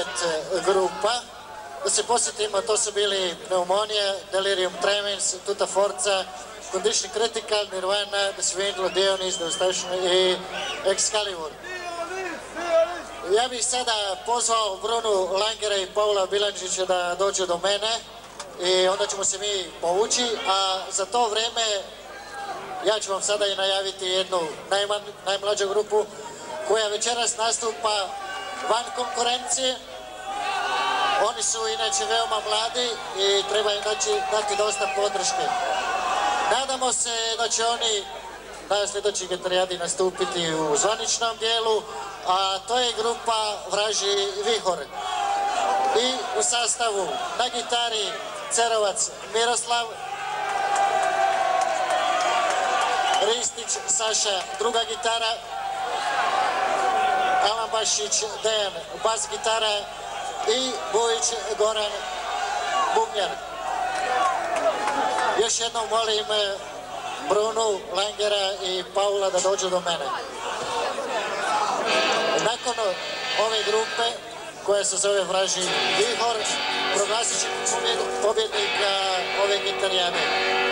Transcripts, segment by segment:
devet e, grupa. Da se posjetimo, to su bili Pneumonija, Delirium Tremens, Tuta Forza, Condition Critical, Nirvana, The Swindle, Dionys, Devastation i Excalibur. Ja bih sada pozvao Brunu Langera i Paula Bilančića da dođu do mene i onda ćemo se mi povući, a za to vrijeme ja ću vam sada i najaviti jednu najmlađu grupu koja večeras nastupa van konkurencije. Oni su inače veoma mladi i treba im dati dosta podrške. Nadamo se da će oni na sljedeći getarijadi nastupiti u zvaničnom dijelu, a to je grupa Vraži Vihor. I u sastavu na gitari Cerovac Miroslav, Ristić Saša druga gitara, Alambašić Dejan bas gitara i Bujić Goran bubnjar. Još jednom molim eh, Brunu, Langera i Paula da dođu do mene. Nakon ove grupe koja se zove Vraži Vihor, proglasit ću pobjednika ove gitarijane.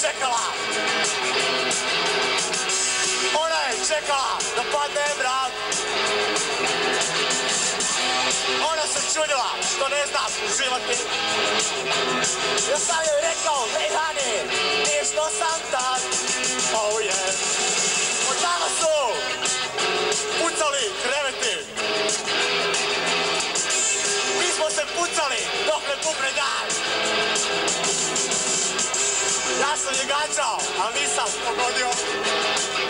čekala. je čekala, dopadne brat. Ona se čudila, To ne znam u životu. Ja sam joj rekao, hej honey, ništo sam tak. so you Ciao, a mi sa, pogodio.